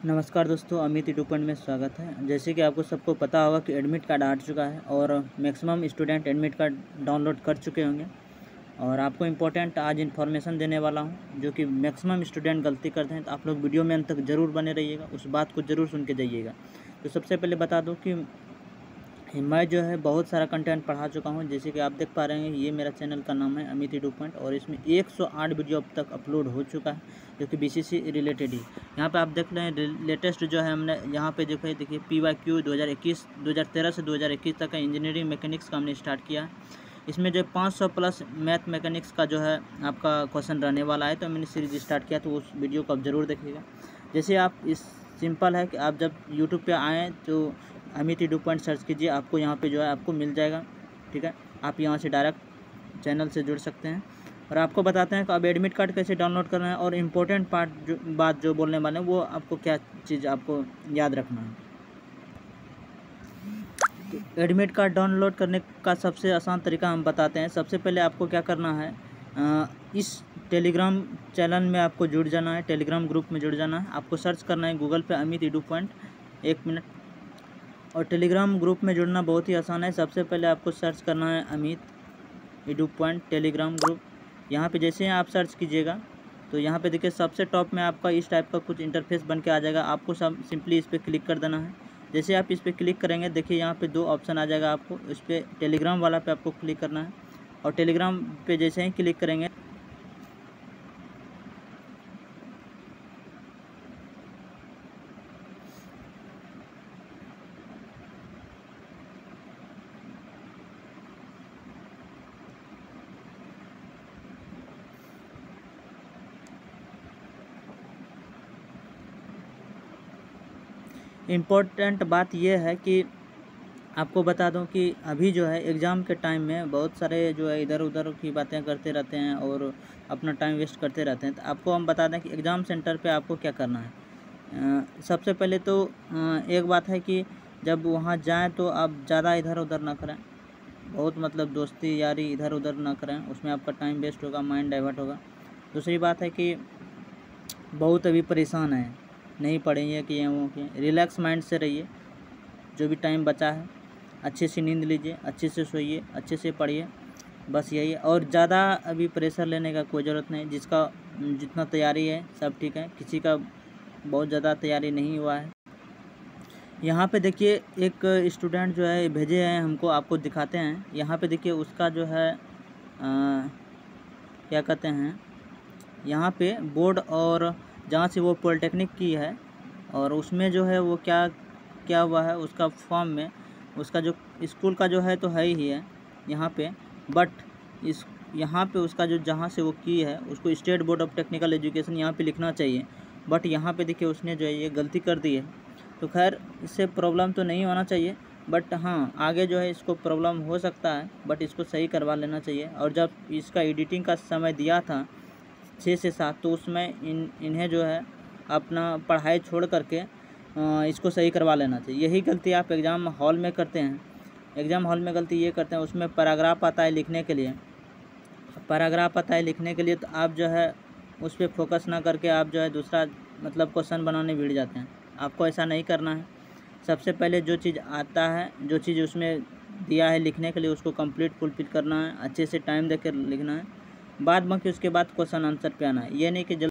नमस्कार दोस्तों, अमित यूट्यूब में स्वागत है। जैसे कि आपको सबको पता होगा कि एडमिट कार्ड आ चुका है और maximum student admit card download कर चुके होंगे। और आपको इम्पोर्टेंट आज इन्फॉर्मेशन देने वाला हूँ, जो कि मैक्सिमम स्टूडेंट गलती करते हैं तो आप लोग वीडियो में अंत तक ज़रूर बने रहिएगा, उस बात को ज़रूर सुन के जाइएगा। तो सबसे पहले बता दूँ कि मैं जो है बहुत सारा कंटेंट पढ़ा चुका हूँ, जैसे कि आप देख पा रहे हैं, ये मेरा चैनल का नाम है अमित यूट्यूब और इसमें 108 वीडियो अब तक अपलोड हो चुका है, जो कि बीसीसी रिलेटेड ही। यहाँ पे आप देख रहे हैं लेटेस्ट जो है हमने यहाँ पे देखो देखिए पी वाई क्यू दो से दो हज़ार इक्कीस तक का इंजीनियरिंग मैकेनिक्स का हमने स्टार्ट किया। इसमें जो पाँच सौ प्लस मैथ मैकेनिक्स का जो है आपका क्वेश्चन रहने वाला है तो मैंने सीरीज़ स्टार्ट किया तो उस वीडियो को आप ज़रूर देखिएगा। जैसे आप इस सिंपल है कि आप जब यूट्यूब पर आएँ तो अमित डू पॉइंट सर्च कीजिए, आपको यहाँ पर जो है आपको मिल जाएगा, ठीक है? आप यहाँ से डायरेक्ट चैनल से जुड़ सकते हैं। और आपको बताते हैं कि अब एडमिट कार्ड कैसे डाउनलोड करना है और इम्पोर्टेंट पार्ट जो, बात जो बोलने वाले हैं, वो आपको क्या चीज़ आपको याद रखना है। तो एडमिट कार्ड डाउनलोड करने का सबसे आसान तरीका हम बताते हैं। सबसे पहले आपको क्या करना है इस टेलीग्राम चैनल में आपको जुड़ जाना है टेलीग्राम ग्रुप में जुड़ जाना है। आपको सर्च करना है गूगल पे अमित ईडू पॉइंट एक मिनट और टेलीग्राम ग्रुप में जुड़ना बहुत ही आसान है। सबसे पहले आपको सर्च करना है Amit edu point Telegram group यहाँ पे जैसे ही आप सर्च कीजिएगा तो यहाँ पे देखिए सबसे टॉप में आपका इस टाइप का कुछ इंटरफेस बन के आ जाएगा। आपको सब सिंपली इस पर क्लिक कर देना है। जैसे आप इस पर क्लिक करेंगे, देखिए यहाँ पे दो ऑप्शन आ जाएगा आपको। इस पर टेलीग्राम वाला पे आपको क्लिक करना है। और टेलीग्राम पे जैसे ही क्लिक करेंगे इम्पोर्टेंट बात यह है कि आपको बता दूँ कि अभी जो है एग्ज़ाम के टाइम में बहुत सारे जो है इधर उधर की बातें करते रहते हैं और अपना टाइम वेस्ट करते रहते हैं। तो आपको हम बता दें कि एग्ज़ाम सेंटर पे आपको क्या करना है? सबसे पहले तो एक बात है कि जब वहाँ जाएँ तो आप ज़्यादा इधर उधर ना करें। बहुत मतलब दोस्ती यारी इधर उधर ना करें, उसमें आपका टाइम वेस्ट होगा, माइंड डाइवर्ट होगा। दूसरी बात है कि बहुत अभी परेशान है। नहीं पढ़ेंगे कि ये वो कि रिलैक्स माइंड से रहिए। जो भी टाइम बचा है अच्छे से नींद लीजिए अच्छे से सोइए अच्छे से पढ़िए बस यही। और ज़्यादा अभी प्रेशर लेने का कोई ज़रूरत नहीं जिसका जितना तैयारी है सब ठीक है। किसी का बहुत ज़्यादा तैयारी नहीं हुआ है। यहाँ पे देखिए एक स्टूडेंट जो है भेजे हैं हमको आपको दिखाते हैं। यहाँ पे देखिए उसका जो है आ, क्या कहते हैं? यहाँ पे बोर्ड और जहाँ से वो पॉलिटेक्निक की है और उसमें जो है वो क्या क्या हुआ है उसका फॉर्म में, उसका जो स्कूल का जो है तो है ही है यहाँ पे, बट इस, यहाँ पे उसका जो जहाँ से वो की है, उसको state board of technical education यहाँ पे लिखना चाहिए। बट यहाँ पे देखिए उसने जो है ये गलती कर दी है। तो खैर, इससे प्रॉब्लम तो नहीं होना चाहिए, बट हाँ आगे जो है इसको प्रॉब्लम हो सकता है, बट इसको सही करवा लेना चाहिए। और जब इसका एडिटिंग का समय दिया था छः से सात तो उसमें इन, इन्हें जो है अपना पढ़ाई छोड़ करके इसको सही करवा लेना चाहिए। यही गलती आप एग्ज़ाम हॉल में करते हैं। एग्ज़ाम हॉल में गलती ये करते हैं, उसमें पैराग्राफ आता है लिखने के लिए। पैराग्राफ आता है लिखने के लिए तो आप जो है उस पर फोकस ना करके आप जो है दूसरा मतलब क्वेश्चन बनाने भिड़ जाते हैं। आपको ऐसा नहीं करना है। सबसे पहले जो चीज़ आता है, जो चीज़ उसमें दिया है लिखने के लिए, उसको कंप्लीट फुलफिल करना है। अच्छे से टाइम देकर लिखना है। बाद बाकी उसके बाद क्वेश्चन आंसर पे आना। है ये नहीं कि